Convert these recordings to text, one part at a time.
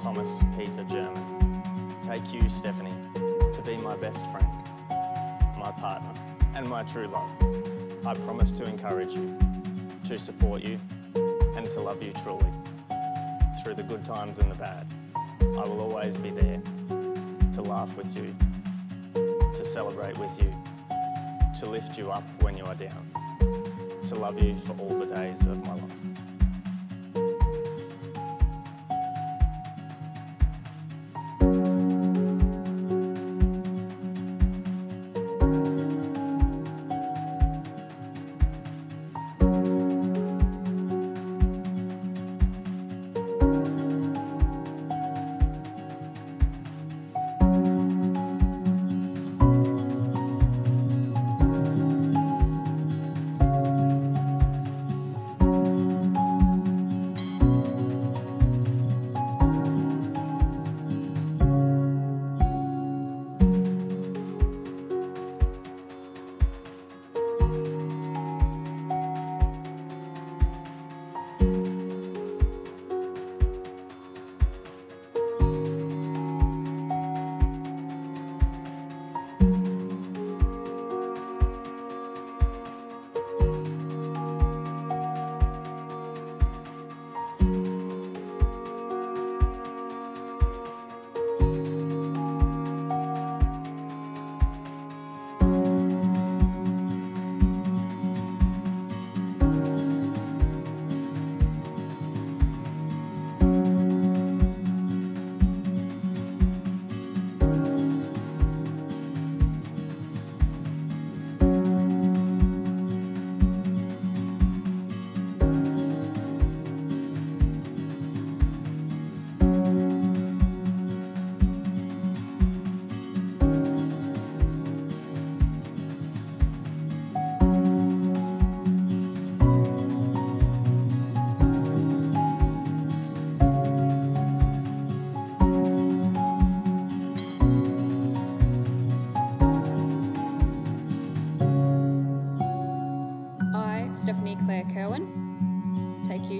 Thomas Peter Germon, take you, Stephanie, to be my best friend, my partner, and my true love. I promise to encourage you, to support you, and to love you truly. Through the good times and the bad, I will always be there to laugh with you, to celebrate with you, to lift you up when you are down, to love you for all the days of my life.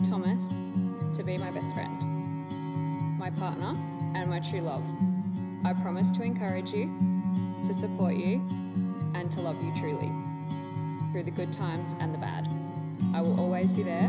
Thomas, to be my best friend, my partner, and my true love. I promise to encourage you, to support you, and to love you truly, through the good times and the bad. I will always be there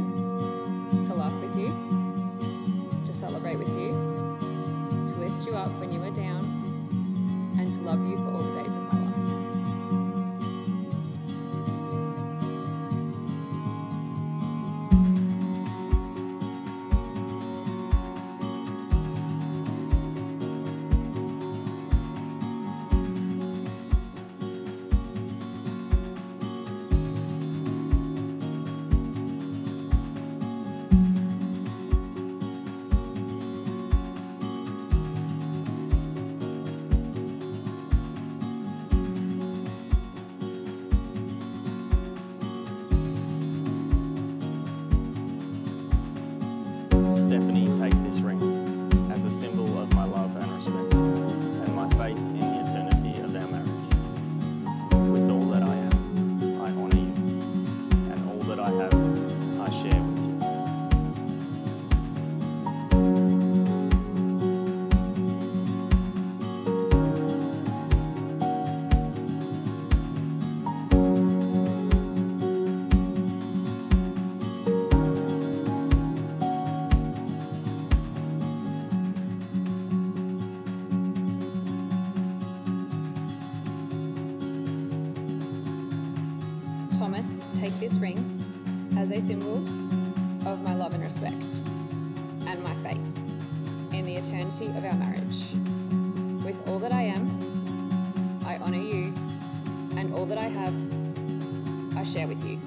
Thomas, take this ring as a symbol of my love and respect and my faith in the eternity of our marriage. With all that I am, I honour you, and all that I have, I share with you.